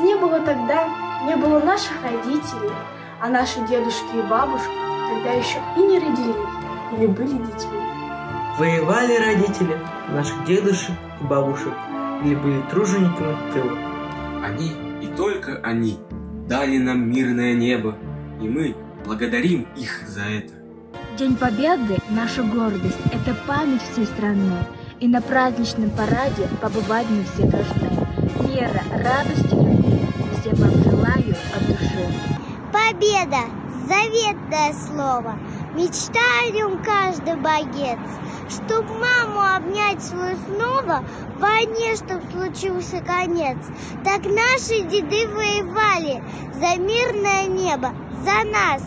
не было тогда, не было наших родителей, а наши дедушки и бабушки тогда еще и не родились или были детьми. Воевали родители наших дедушек и бабушек или были тружениками тыла. Они и только они дали нам мирное небо, и мы благодарим их за это. День Победы – наша гордость, это память всей страны. И на праздничном параде побывать мы все должны. Мира, радости, Победа! Заветное слово! Мечта о нем каждый боец. Чтоб маму обнять свою снова, войне, чтоб случился конец. Так наши деды воевали за мирное небо, за нас.